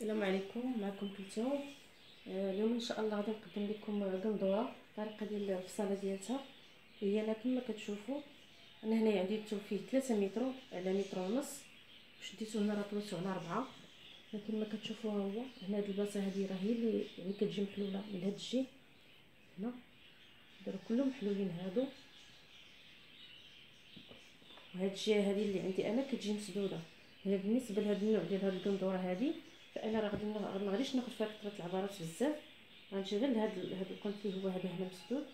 السلام عليكم. معكم كلثوم آه، اليوم إن شاء الله غادي نقدم لكم قندوره الطريقة ديال الفصاله ديالتها هي أنا كما كتشوفوا أنا هنا عندي فيه 3 متر على متر ونص شديتو هنا راه طولته على 4 لكن كما كتشوفوا هو هنا هاد البلاصة هادي راه هي اللي يعني كتجي محلولة من هاد الجهة. هنا. دابا كلهم محلولين هادو. وهاد الجهة هادي اللي عندي أنا كتجي مسدودة. هنا بالنسبة لهاد النوع ديال هاد القندورة هادي فانا راه غادي ما غاديش ناخذ فيها كثرة العبارات بزاف. غنجي غير لهاد هاد الكونت اللي هو هذا هنا مسدود.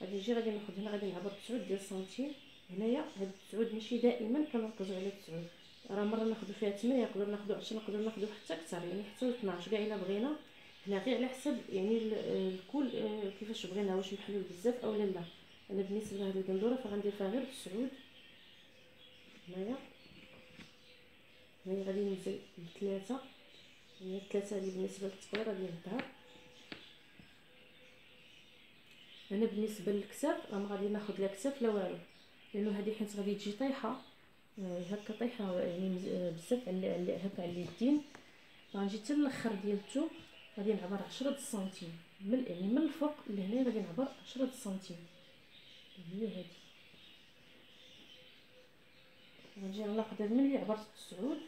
غادي نجي غادي ناخذ هنا غادي نعبر 9 ديال سنتيم هنايا هاد التسعود ماشي دائما كنركزوا على التسعود راه مرة ناخذ فيها 8 نقدر ناخذ 10 نقدر ناخذ حتى أكثر يعني حتى 12 كاع إلا بغينا. هنا غير على حسب يعني الكل آه، كيفاش بغينا واش محلول بزاف أو لا أنا بالنسبة لهاد القندورة فغندير فيها غير التسعود هنايا. هنايا غادي ننزل بثلاثة. هي الثلاثه هذه بالنسبة للتطويره ديال الظهر أنا بالنسبة للكتاف راه غادي ناخذ لا كتاف لا والو. لأنه هذه حيت غادي تجي طايحة. آه، هكا طايحة يعني آه، بزاف على هكا على اليدين. غنجي حتى الأخر ديال الثوب غادي نعبر 10 سنتيم من يعني من الفوق لهنا غادي نعبر 10 سنتيم هي هذه غنجي ناخذ من اللي عبرت التسعود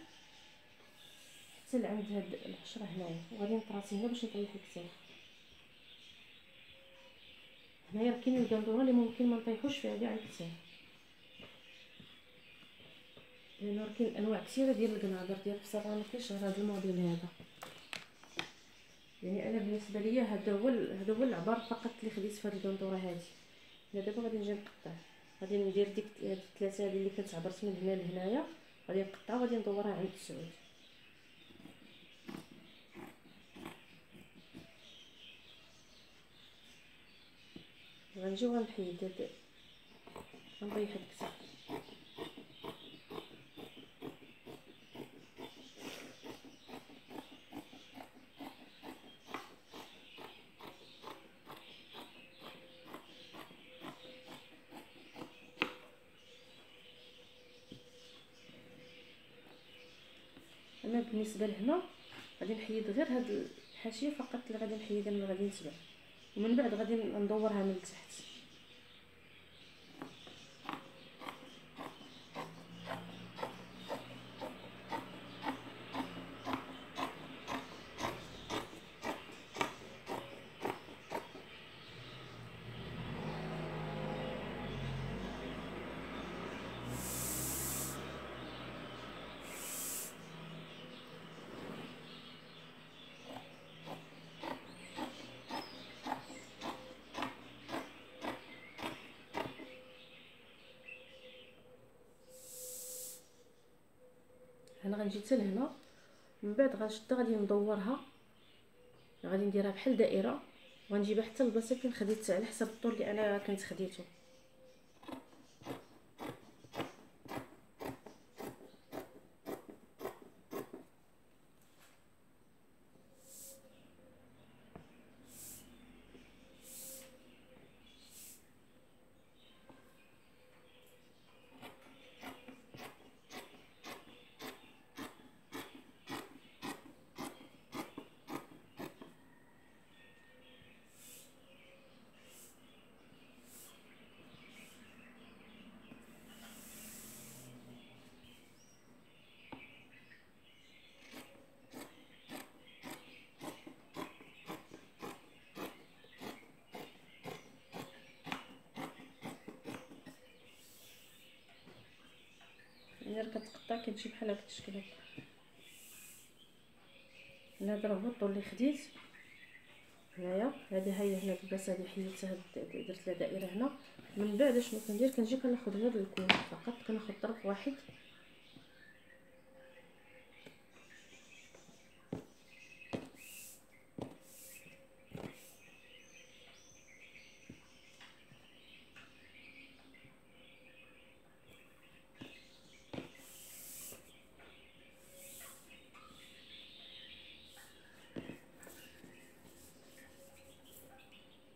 حتى لعند هاد العشرة هنايا وغادي نطراسي هنا باش نطيح الكتاف هنايا كاين القندورة اللي ممكن ما نطيحوش فيها كاع الكتاف لأنه كاين أنواع كثيره ديال القنادر ديال بصراحه ما كاينش غير هذا الموديل هذا. يعني أنا بالنسبة ليا هذا هو هذا هو العبار فقط اللي خديت في هذه القندورة هذه أنا دابا غادي نجي نقطع. غادي ندير ديك الثلاثة هذه اللي كنت عبرت من هنا لهنايا. غادي نقطعها وغادي ندورها عند السعود غنجي غنحيد هاد غنطيح الكسر. أنا بالنسبة لهنا غادي نحيد غير هاد الحاشيه فقط اللي غادي نحيدها من غادي نتبع ومن بعد غادي ندورها من التحت. هنا غنجي حتى لهنا. من بعد غنشدها غادي ندورها. غادي نديرها بحال دائرة. وغنجيبها حتى البلاصه فين خديت على حسب الطول اللي أنا كنت خديته يعني كتقطع كتجي بحال هكا الشكل هكا. هو الطول اللي خديت. هنايا هذه هي هنا البلاصة اللي حيدتها درت لها دائرة هنا. من بعد شنو كندير؟ كنجي كناخذ غير الكون فقط كناخذ طرف واحد.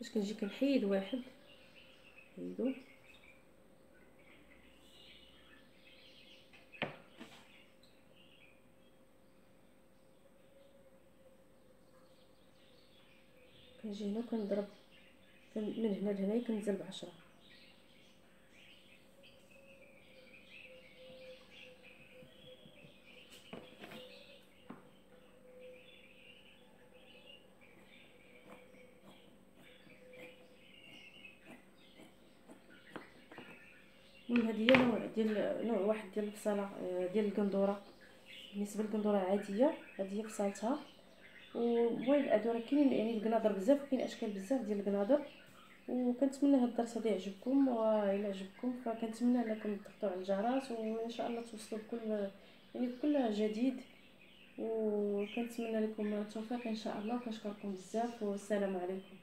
فاش كنجي كنحيد واحد. نحيدو. كنجي هنا وكنضرب من هنا لهنا كنزل بعشرة المهم هذه هي نوع ديال نوع واحد ديال البصله آه، ديال القندورة. بالنسبة للقندورة عادية هذه هي بصلتها ومهم الادوار كاينين يعني القناضر بزاف وكاين أشكال بزاف ديال القناضر. وكنتمنى هذا الدرس هذا يعجبكم والى عجبكم فكنتمنى انكم تضغطوا على الجرس وإن شاء الله توصلوا بكل يعني بكل جديد. وكنتمنى لكم التوفيق إن شاء الله. كنشكركم بزاف والسلام عليكم.